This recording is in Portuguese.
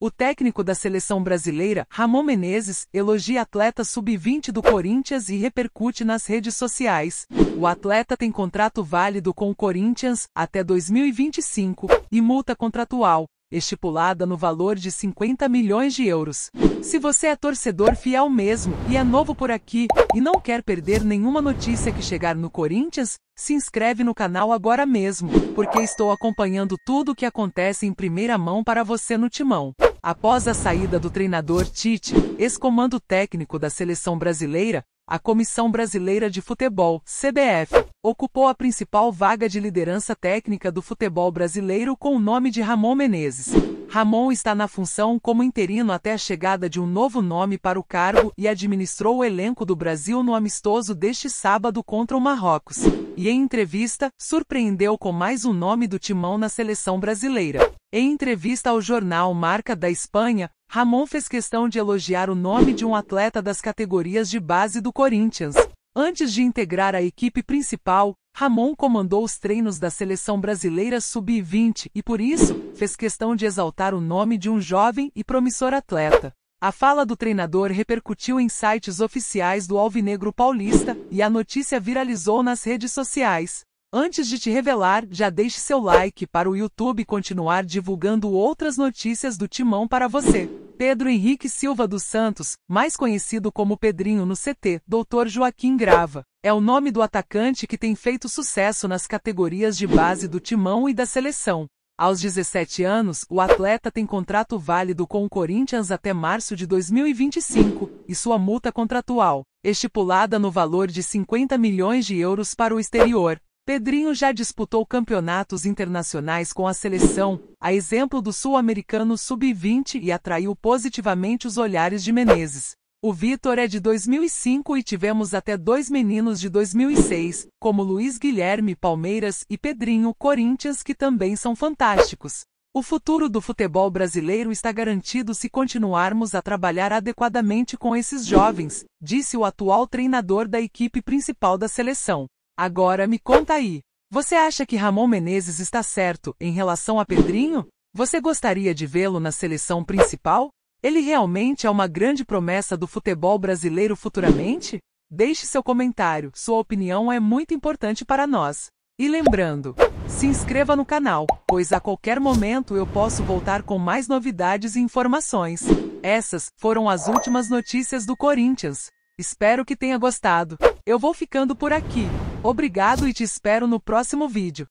O técnico da seleção brasileira, Ramon Menezes, elogia atleta sub-20 do Corinthians e repercute nas redes sociais. O atleta tem contrato válido com o Corinthians até 2025 e multa contratual, estipulada no valor de 50 milhões de euros. Se você é torcedor fiel mesmo e é novo por aqui e não quer perder nenhuma notícia que chegar no Corinthians, se inscreve no canal agora mesmo, porque estou acompanhando tudo o que acontece em primeira mão para você no timão. Após a saída do treinador Tite, ex-comando técnico da seleção brasileira, a Comissão Brasileira de Futebol, CBF, ocupou a principal vaga de liderança técnica do futebol brasileiro com o nome de Ramon Menezes. Ramon está na função como interino até a chegada de um novo nome para o cargo e administrou o elenco do Brasil no amistoso deste sábado contra o Marrocos. E em entrevista, surpreendeu com mais um nome do timão na seleção brasileira. Em entrevista ao jornal Marca da Espanha, Ramon fez questão de elogiar o nome de um atleta das categorias de base do Corinthians. Antes de integrar a equipe principal, Ramon comandou os treinos da seleção brasileira sub-20 e, por isso, fez questão de exaltar o nome de um jovem e promissor atleta. A fala do treinador repercutiu em sites oficiais do Alvinegro Paulista e a notícia viralizou nas redes sociais. Antes de te revelar, já deixe seu like para o YouTube continuar divulgando outras notícias do Timão para você. Pedro Henrique Silva dos Santos, mais conhecido como Pedrinho no CT, Dr. Joaquim Grava, é o nome do atacante que tem feito sucesso nas categorias de base do Timão e da seleção. Aos 17 anos, o atleta tem contrato válido com o Corinthians até março de 2025 e sua multa contratual, estipulada no valor de 50 milhões de euros para o exterior, Pedrinho já disputou campeonatos internacionais com a seleção, a exemplo do sul-americano sub-20 e atraiu positivamente os olhares de Menezes. O Vitor é de 2005 e tivemos até dois meninos de 2006, como Luiz Guilherme Palmeiras e Pedrinho Corinthians, que também são fantásticos. O futuro do futebol brasileiro está garantido se continuarmos a trabalhar adequadamente com esses jovens, disse o atual treinador da equipe principal da seleção. Agora me conta aí. Você acha que Ramon Menezes está certo em relação a Pedrinho? Você gostaria de vê-lo na seleção principal? Ele realmente é uma grande promessa do futebol brasileiro futuramente? Deixe seu comentário, sua opinião é muito importante para nós. E lembrando, se inscreva no canal, pois a qualquer momento eu posso voltar com mais novidades e informações. Essas foram as últimas notícias do Corinthians. Espero que tenha gostado. Eu vou ficando por aqui. Obrigado e te espero no próximo vídeo.